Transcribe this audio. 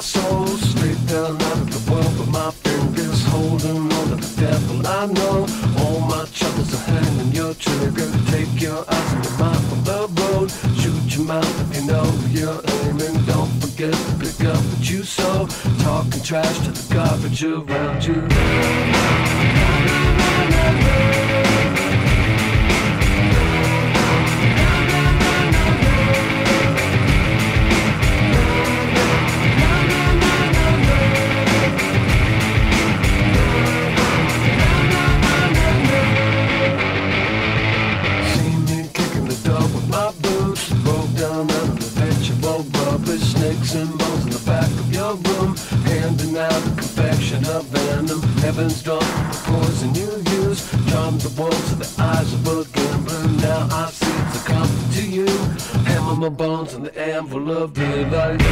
soul straight down out of the world with my fingers holding on to the devil. I know all my troubles are hanging your trigger. Take your eyes and your mind from the road. Shoot your mouth if you know you're aiming. Don't forget to pick up what you sow. Talking trash to the garbage around you. Rubbish. And bones in the back of your room. Handing out a confection of venom. Heaven's drawn the poison you use. Charm the wolves to the eyes of a gambler. Now I see it's a comfort to you. Hammer my bones in the anvil of daylight.